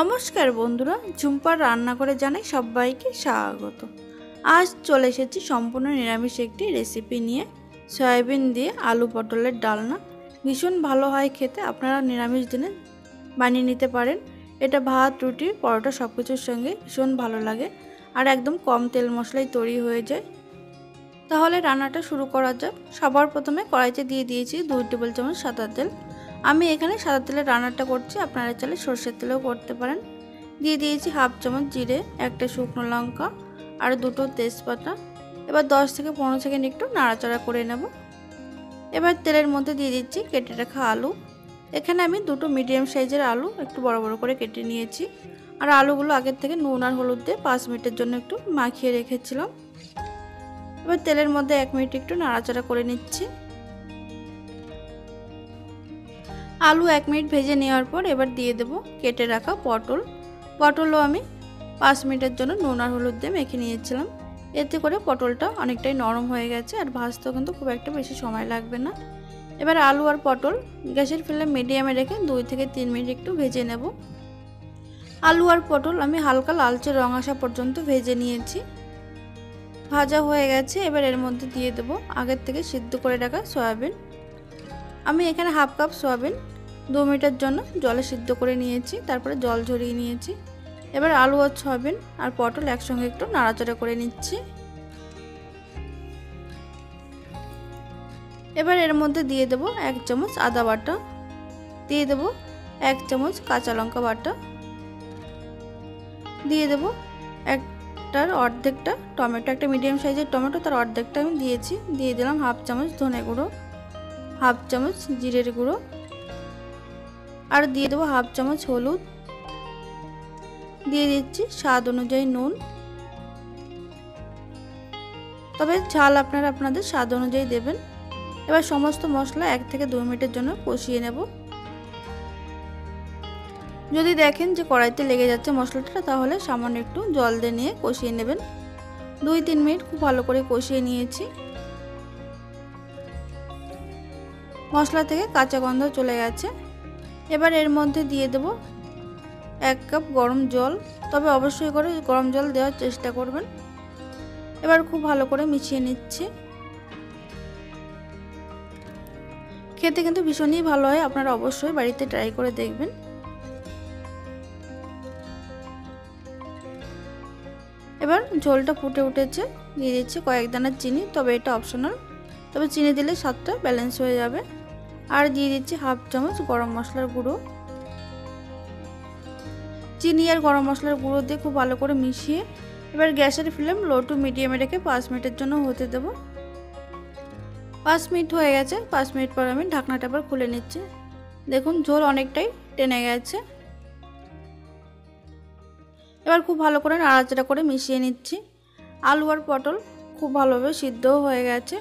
নমস্কার বন্ধুরা, ঝুম্পার রান্না করে জানাই সবাইকে স্বাগত। আজ চলে এসেছি সম্পূর্ণ নিরামিষ একটি রেসিপি নিয়ে। সয়াবিন দিয়ে আলু পটলের ডালনা। ভীষণ ভালো হয় খেতে, আপনারা নিরামিষ দিনে বানিয়ে নিতে পারেন। এটা ভাত, রুটি, পরোটা সব কিছুর সঙ্গে ভীষণ ভালো লাগে আর একদম কম তেল মশলাই তৈরি হয়ে যায়। তাহলে রান্নাটা শুরু করা যাক। সবার প্রথমে কড়াইতে দিয়ে দিয়েছি দুই টেবিল চামচ সাদা তেল। আমি এখানে সাদা তেলের রান্নাটা করছি, আপনারা চাইলে সর্ষের তেলেও করতে পারেন। দিয়ে দিয়েছি হাফ চামচ জিরে, একটা শুকনো লঙ্কা আর দুটো তেজপাতা। এবার দশ থেকে পনেরো সেকেন্ড একটু নাড়াচাড়া করে নেব। এবার তেলের মধ্যে দিয়ে দিচ্ছি কেটে রাখা আলু। এখানে আমি দুটো মিডিয়াম সাইজের আলু একটু বড় বড় করে কেটে নিয়েছি। আর আলুগুলো আগের থেকে নুন আর হলুদ দিয়ে পাঁচ মিনিটের জন্য একটু মাখিয়ে রেখেছিলাম। এবার তেলের মধ্যে এক মিনিট একটু নাড়াচাড়া করে নিচ্ছি। আলু এক মিনিট ভেজে নেওয়ার পর এবার দিয়ে দেব কেটে রাখা পটল। পটলও আমি পাঁচ মিনিটের জন্য নুন আর হলুদ দিয়ে মেখে নিয়েছিলাম। এতে করে পটলটা অনেকটাই নরম হয়ে গেছে আর ভাজতেও কিন্তু খুব একটা বেশি সময় লাগবে না। এবার আলু আর পটল গ্যাসের ফ্লেম মিডিয়ামে রেখে দুই থেকে তিন মিনিট একটু ভেজে নেব। আলু আর পটল আমি হালকা লালচে রং আসা পর্যন্ত ভেজে নিয়েছি। ভাজা হয়ে গেছে, এবার এর মধ্যে দিয়ে দেব আগের থেকে সিদ্ধ করে রাখা সয়াবিন। আমি এখানে হাফ কাপ সয়াবিন দু মিনিটের জন্য জলে সিদ্ধ করে নিয়েছি, তারপরে জল ঝরিয়ে নিয়েছি। এবার আলু আর সয়াবিন আর পটল একসঙ্গে একটু নাড়াচাড়া করে নিচ্ছি। এবার এর মধ্যে দিয়ে দেব এক চামচ আদা বাটা, দিয়ে দেব এক চামচ কাঁচা লঙ্কা বাটা, দিয়ে দেব একটার অর্ধেকটা টমেটো, একটা মিডিয়াম সাইজের টমেটো, তার অর্ধেকটা আমি দিয়েছি। দিয়ে দিলাম হাফ চামচ ধনে গুঁড়ো, হাফ চামচ জিরের গুঁড়ো আর দিয়ে দেবো হাফ চামচ হলুদ। দিয়ে দিচ্ছি স্বাদ অনুযায়ী নুন। তবে ঝাল আপনারা আপনাদের স্বাদ অনুযায়ী দেবেন। এবার সমস্ত মশলা এক থেকে দুই মিনিটের জন্য কষিয়ে নেব। যদি দেখেন যে কড়াইতে লেগে যাচ্ছে মশলাটা, তাহলে সামান্য একটু জল দিয়ে নিয়ে কষিয়ে নেবেন। দুই তিন মিনিট খুব ভালো করে কষিয়ে নিয়েছি। মশলা থেকে কাঁচা গন্ধ চলে গেছে। এবার এর মধ্যে দিয়ে দেব এক কাপ গরম জল। তবে অবশ্যই করে গরম জল দেওয়ার চেষ্টা করবেন। এবার খুব ভালো করে মিশিয়ে নিচ্ছি। খেতে কিন্তু ভীষণই ভালো হয়, আপনারা অবশ্যই বাড়িতে ট্রাই করে দেখবেন। এবার ঝোলটা ফুটে উঠেছে, দিয়ে দিচ্ছি কয়েক দানা চিনি, তবে এটা অপশনাল তবে চিনি দিলে স্বাদটা ব্যালেন্স হয়ে যাবে। আর দিয়ে দিচ্ছি হাফ চামচ গরম মশলার গুঁড়ো। চিনি আর গরম মশলার গুঁড়ো দিয়ে খুব ভালো করে মিশিয়ে এবার গ্যাসের ফ্লেম লো টু মিডিয়ামে রেখে পাঁচ মিনিটের জন্য হতে দেবো। পাঁচ মিনিট হয়ে গেছে, পাঁচ মিনিট পর আমি ঢাকনাটা আবার খুলে নিচ্ছি। দেখুন ঝোল অনেকটাই টেনে গেছে। এবার খুব ভালো করে নাড়াচাড়া করে মিশিয়ে নিচ্ছি। আলু আর পটল খুব ভালোভাবে সিদ্ধও হয়ে গেছে।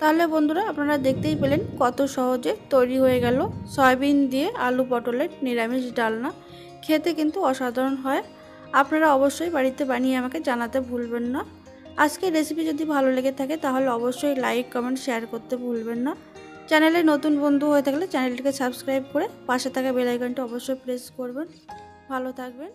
তাহলে বন্ধুরা আপনারা দেখতেই পেলেন কত সহজে তৈরি হয়ে গেল সয়াবিন দিয়ে আলু পটলের নিরামিষ ডালনা। খেতে কিন্তু অসাধারণ হয়। আপনারা অবশ্যই বাড়িতে বানিয়ে আমাকে জানাতে ভুলবেন না। আজকের রেসিপি যদি ভালো লেগে থাকে তাহলে অবশ্যই লাইক কমেন্ট শেয়ার করতে ভুলবেন না। চ্যানেলে নতুন বন্ধু হয়ে থাকলে চ্যানেলটিকে সাবস্ক্রাইব করে পাশে থাকা বেলাইকনটা অবশ্যই প্রেস করবেন। ভালো থাকবেন।